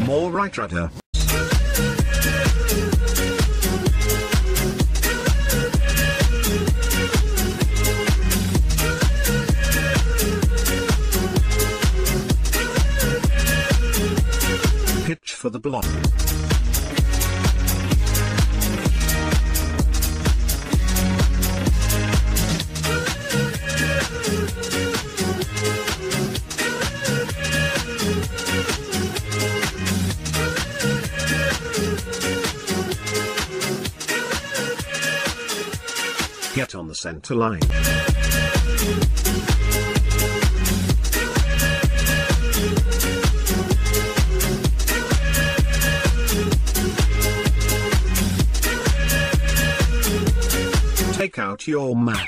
more right rudder. Pitch for the block. Get on the center line. Take out your map.